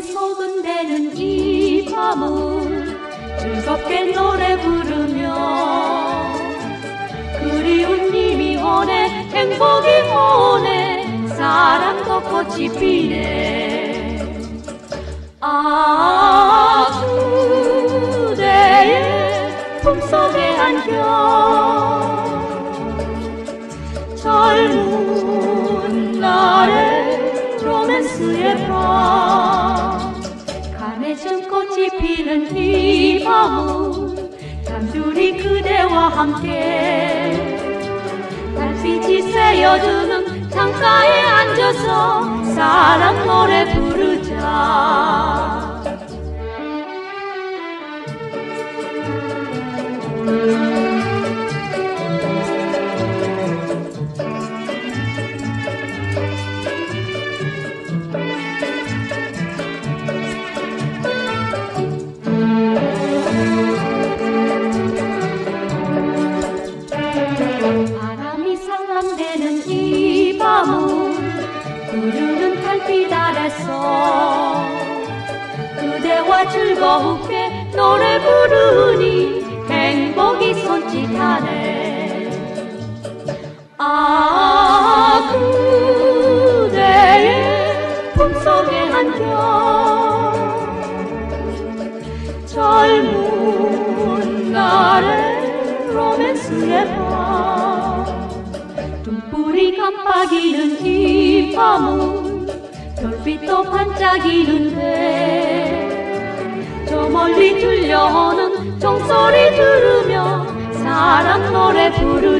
속은 되는 이 밤을 즐겁게 노래 부르며 그리운 님이 오네 행복이 오네 사랑도 꽃이 피네. 아 그대의 품속에 안겨 젊은 날의 로맨스의 밤. 이 밤은 단둘이 그대와 함께 달빛이 새어주는 창가에 앉아서 사랑 노래 부르자 바람이 살랑대는 이 밤은 부르는 달빛 아래서 그대와 즐겁게 노래 부르니 행복이 손짓하네. 아 그대의 품속에 안겨 젊은 날의 로맨스의 밤등 불이 깜빡이는 이 밤은 별빛도 반짝이는데 저 멀리 들려오는 종소리 들으며 사랑 노래 부르자